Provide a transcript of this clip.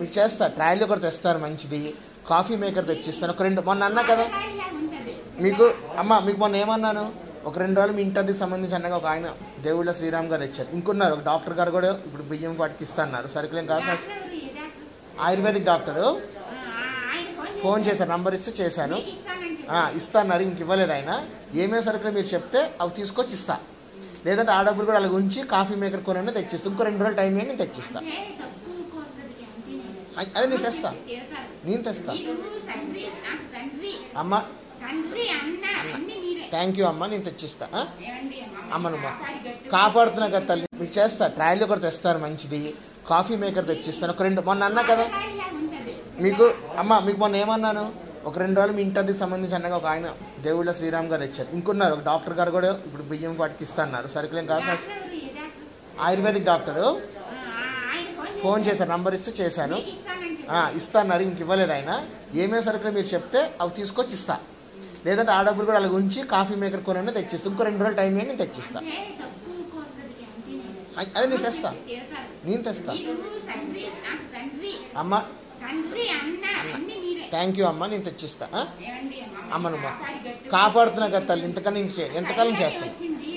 మీరు చేస్తారు ట్రయల్ కూడా తెస్తారు మంచిది. కాఫీ మేకర్ తెచ్చిస్తాను. ఒక రెండు మొన్న అన్నా కదా? మీకు అమ్మ మీకు మొన్న ఏమన్నాను? ఒక రెండు రోజులు మీ ఇంటర్కి సంబంధించి అన్నగా ఒక ఆయన దేవుళ్ళ శ్రీరామ్ గారు ఇచ్చారు ఇంకున్నారు ఒక డాక్టర్ గారు కూడా ఇప్పుడు బియ్యం వాటికి ఇస్తున్నారు. సరుకులు ఏం కావాల్సిన ఆయుర్వేదిక్ డాక్టరు? ఫోన్ చేశారు నంబర్ ఇస్తే చేశాను. ఇస్తాన్నారు ఇంక ఇవ్వలేదు ఆయన. ఏమేమి సరుకులు మీరు చెప్తే అవి తీసుకొచ్చి ఇస్తాను లేదంటే ఆ డబ్బులు కూడా అలాగ ఉంచి కాఫీ మేకర్ కొనైనా తెచ్చిస్తా. ఇంకో రెండు రోజులు టైం ఇవ్వండి నేను. తెచ్చిస్తా అదే నేను తెస్తా. నేను తెస్తా. అమ్మ. మీరే థ్యాంక్ యూ అమ్మ. నేను తెచ్చిస్తా. అమ్మనమ్మ కాపాడుతున్నా కదా తల్లి. మీకు చేస్తా. ట్రయల్ కూడా తెస్తారు మంచిది. కాఫీ మేకర్ తెచ్చిస్తాను. ఒక రెండు మొన్న అన్నా కదా. మీకు అమ్మ మీకు మొన్న ఏమన్నాను? ఒక రెండు రోజులు మీ ఇంటర్కి సంబంధించి అన్నగా ఒక ఆయన దేవుళ్ళ శ్రీరామ్ గారు ఇచ్చారు. ఇంకున్నారు ఒక డాక్టర్ గారు కూడా ఇప్పుడు బియ్యం వాటికి ఇస్తున్నారు. సరుకులు కావాల్సిన ఆయుర్వేదిక్ డాక్టరు. ఫోన్ చేశారు. నంబర్ ఇస్తే చేశాను. ఇస్తాన్నారు ఇంక ఇవ్వలేదు ఆయన. ఏమేమి సరుకులు మీరు చెప్తే అవి తీసుకొచ్చి ఇస్తా. లేదంటే ఆ డబ్బులు కూడా అలాగ ఉంచి కాఫీ మేకర్ కొనైనా తెచ్చిస్తా. ఇంకో రెండు రోజులు టైం నేను తెచ్చిస్తా అదే నేను తెస్తా. నేను తెస్తా. అమ్మ. థ్యాంక్ యూ అమ్మ నేను తెచ్చిస్తా అమ్మనమ్మ కాపాడుతున్నా కదా తల్లి ఇంతకన్నా ఇంక చే- ఎంతకాలం చేస్తాను